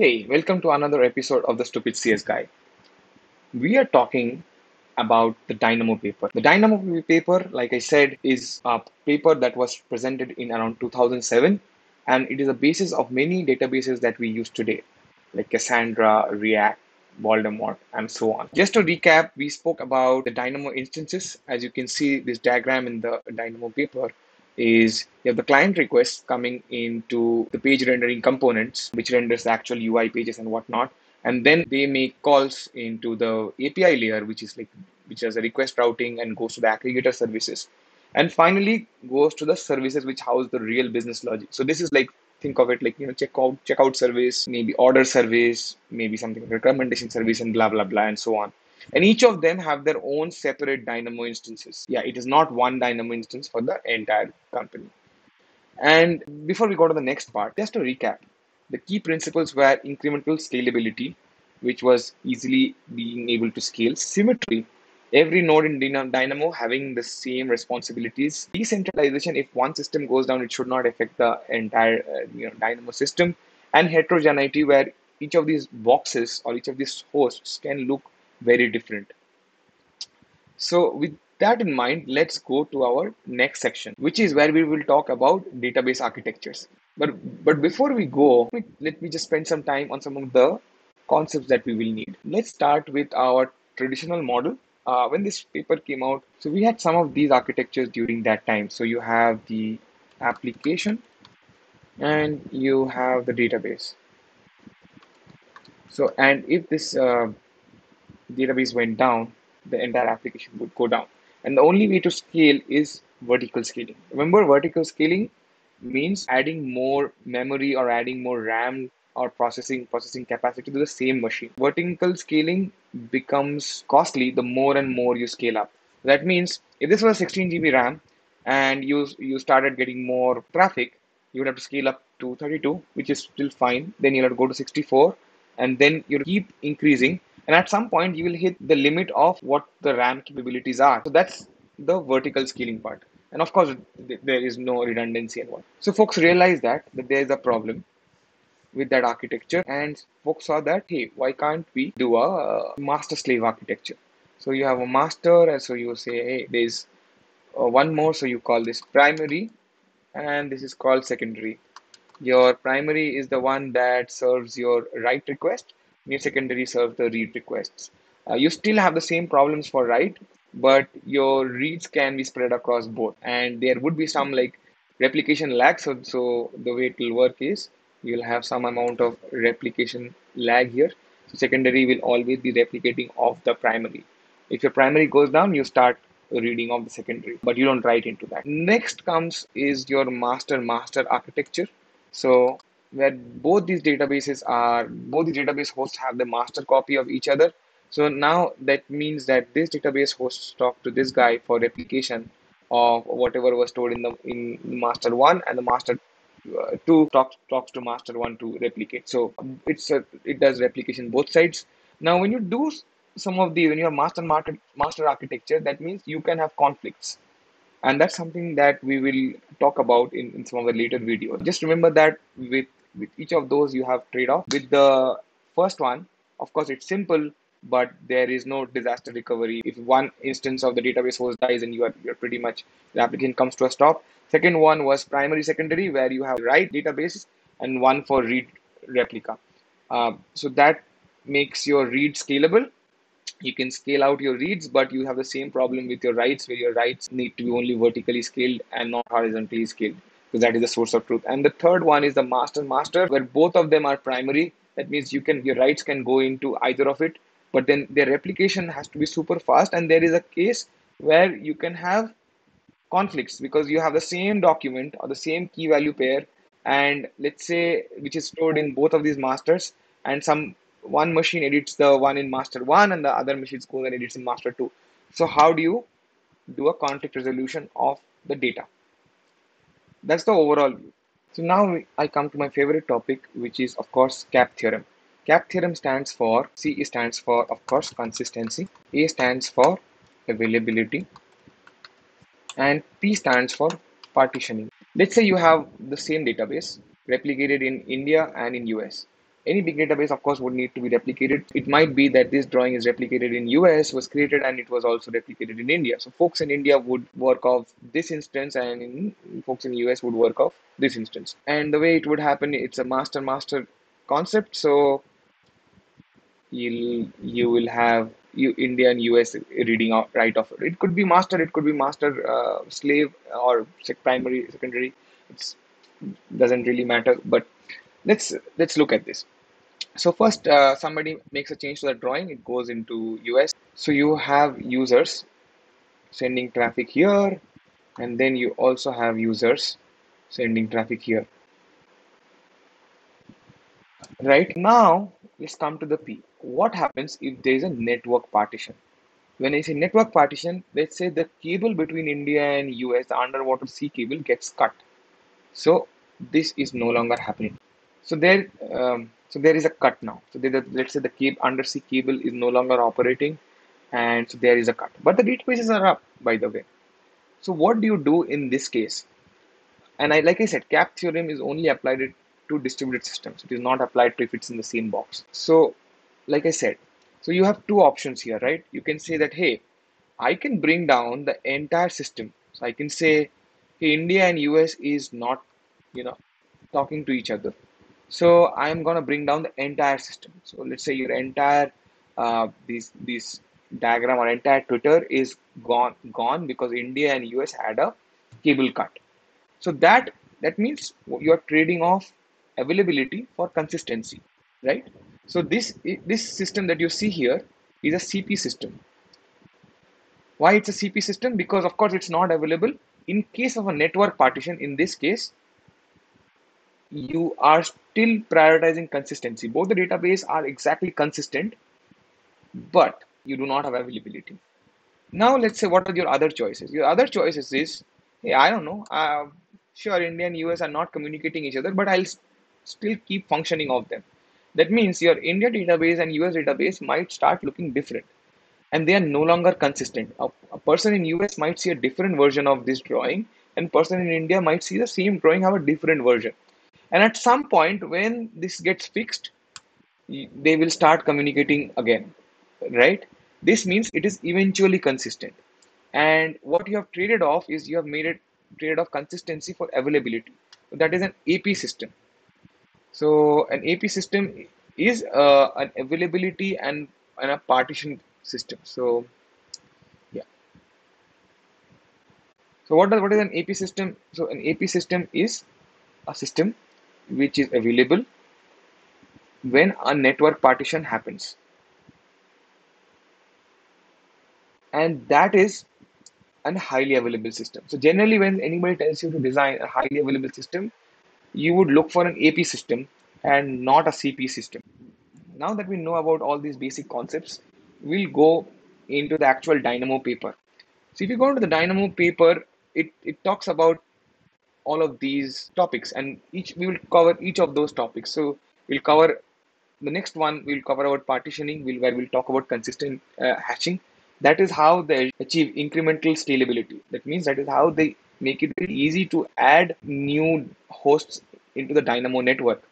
Hey, welcome to another episode of the Stupid CS Guy. We are talking about the Dynamo paper. The Dynamo paper, like I said, is a paper that was presented in around 2007 and it is a basis of many databases that we use today, like Cassandra, Riak, Voldemort, and so on. Just to recap, we spoke about the Dynamo instances. As you can see, this diagram in the Dynamo paper is you have the client requests coming into the page rendering components, which renders the actual UI pages and whatnot. And then they make calls into the API layer, which is like which has a request routing and goes to the aggregator services. And finally goes to the services which house the real business logic. So this is like think of it like you know checkout checkout service, maybe order service, maybe something like recommendation service, and blah blah blah and so on and each of them have their own separate dynamo instances. Yeah it is not one dynamo instance for the entire company. And before we go to the next part just to recap the key principles were incremental scalability which was easily being able to scale symmetry every node in dynamo having the same responsibilities. Decentralization if one system goes down it should not affect the entire uh, you know dynamo system. And heterogeneity where each of these boxes or each of these hosts can look very different. So with that in mind, let's go to our next section, which is where we will talk about database architectures. But but before we go, let me just spend some time on some of the concepts that we will need. Let's start with our traditional model. Uh, when this paper came out, so we had some of these architectures during that time. So you have the application and you have the database. So and if this uh, database went down, the entire application would go down. And the only way to scale is vertical scaling. Remember, vertical scaling means adding more memory or adding more RAM or processing processing capacity to the same machine. Vertical scaling becomes costly the more and more you scale up. That means if this was 16 GB RAM and you you started getting more traffic, you would have to scale up to 32, which is still fine. Then you'll have to go to 64, and then you keep increasing and at some point, you will hit the limit of what the RAM capabilities are. So that's the vertical scaling part. And of course, there is no redundancy and what. So folks realize that, that there is a problem with that architecture and folks saw that hey why can't we do a master slave architecture so you have a master and so you say hey there's uh, one more so you call this primary and this is called secondary your primary is the one that serves your write request new secondary serves the read requests. Uh, you still have the same problems for write, but your reads can be spread across both. And there would be some like replication lag. So, so the way it will work is you'll have some amount of replication lag here. So secondary will always be replicating off the primary. If your primary goes down, you start reading of the secondary, but you don't write into that. Next comes is your master master architecture. So where both these databases are both the database hosts have the master copy of each other. So now that means that this database hosts talk to this guy for replication of whatever was stored in the in master one and the master uh, two talks talks to master one to replicate. So it's a, it does replication both sides. Now when you do some of the when you have master market master architecture that means you can have conflicts. And that's something that we will talk about in, in some of the later videos just remember that with with each of those you have trade-off with the first one of course it's simple but there is no disaster recovery. If one instance of the database host dies and you are you're pretty much the application comes to a stop. Second one was primary secondary where you have write database and one for read replica. Uh, so that makes your read scalable. You can scale out your reads but you have the same problem with your writes where your writes need to be only vertically scaled and not horizontally scaled because that is the source of truth. And the third one is the master master, where both of them are primary. That means you can your writes can go into either of it, but then their replication has to be super fast. And there is a case where you can have conflicts because you have the same document or the same key value pair, and let's say which is stored in both of these masters, and some one machine edits the one in master one and the other machine goes and edits in master two. So how do you do a conflict resolution of the data? That's the overall view. So now I come to my favorite topic, which is of course CAP theorem. CAP theorem stands for C stands for of course consistency, A stands for availability, and P stands for partitioning. Let's say you have the same database replicated in India and in US. Any big database, of course, would need to be replicated. It might be that this drawing is replicated in US, was created, and it was also replicated in India. So folks in India would work off this instance, and in, folks in US would work off this instance. And the way it would happen, it's a master-master concept. So you'll you will have you India and US reading out right off. It could be master, it could be master uh, slave or primary, secondary. It doesn't really matter. But let's let's look at this. So first, uh, somebody makes a change to the drawing. It goes into US. So you have users sending traffic here, and then you also have users sending traffic here. Right now, let's come to the P. What happens if there is a network partition? When I say network partition, let's say the cable between India and US, the underwater sea cable, gets cut. So this is no longer happening. So there, um, so there is a cut now. So let's say the cable, undersea cable is no longer operating, and so there is a cut. But the databases are up, by the way. So what do you do in this case? And I, like I said, CAP theorem is only applied to distributed systems. It is not applied to if it's in the same box. So, like I said, so you have two options here, right? You can say that, hey, I can bring down the entire system. So I can say, hey, India and US is not, you know, talking to each other. So I'm gonna bring down the entire system. So let's say your entire uh, these these diagram or entire Twitter is gone gone because India and US had a cable cut. So that that means you're trading off availability for consistency, right? So this this system that you see here is a CP system. Why it's a CP system? Because of course it's not available. In case of a network partition, in this case, you are still prioritizing consistency. Both the database are exactly consistent, but you do not have availability. Now let's say what are your other choices? Your other choices is, hey, I don't know. Uh, sure, India and US are not communicating each other, but I'll still keep functioning of them. That means your India database and US database might start looking different and they are no longer consistent. A, a, person in US might see a different version of this drawing and person in India might see the same drawing have a different version. And at some point when this gets fixed, they will start communicating again, right? This means it is eventually consistent. And what you have traded off is you have made it traded off consistency for availability. So that is an AP system. So an AP system is uh, an availability and, and a partition system. So yeah. So what does what is an AP system? So an AP system is a system which is available when a network partition happens. And that is a highly available system. So generally when anybody tells you to design a highly available system, you would look for an AP system and not a CP system. Now that we know about all these basic concepts, we'll go into the actual Dynamo paper. So if you go into the Dynamo paper, it, it talks about all of these topics and each we will cover each of those topics. So we'll cover the next one, we'll cover about partitioning, we'll, where we'll talk about consistent uh, hashing. That is how they achieve incremental scalability. That means that is how they make it easy to add new hosts into the Dynamo network.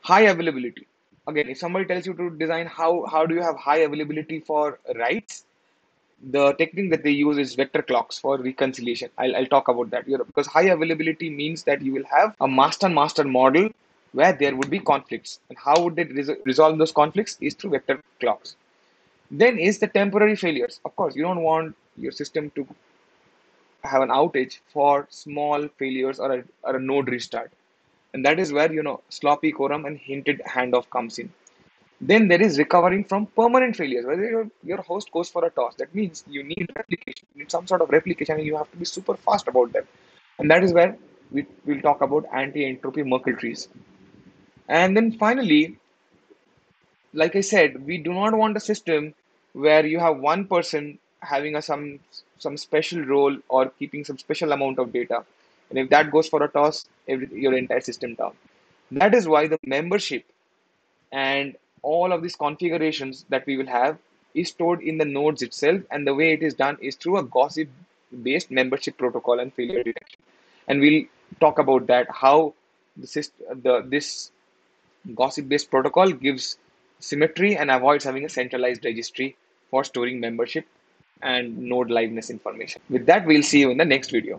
High availability. Again, if somebody tells you to design how, how do you have high availability for writes, the technique that they use is vector clocks for reconciliation. I'll, I'll talk about that here because high availability means that you will have a master master model where there would be conflicts. And how would they res resolve those conflicts is through vector clocks. Then is the temporary failures. Of course, you don't want your system to have an outage for small failures or a, or a node restart and that is where you know sloppy quorum and hinted handoff comes in then there is recovering from permanent failures. Whether your, your host goes for a toss that means you need replication. You need some sort of replication and you have to be super fast about that and that is where we will talk about anti-entropy merkle trees. And then finally like i said we do not want a system where you have one person having a some some special role or keeping some special amount of data. And if that goes for a toss, every, your entire system down. That is why the membership and all of these configurations that we will have is stored in the nodes itself. And the way it is done is through a gossip based membership protocol and failure detection. And we'll talk about that, how the the, this Gossip based protocol gives symmetry and avoids having a centralized registry for storing membership and node liveness information. With that, we'll see you in the next video.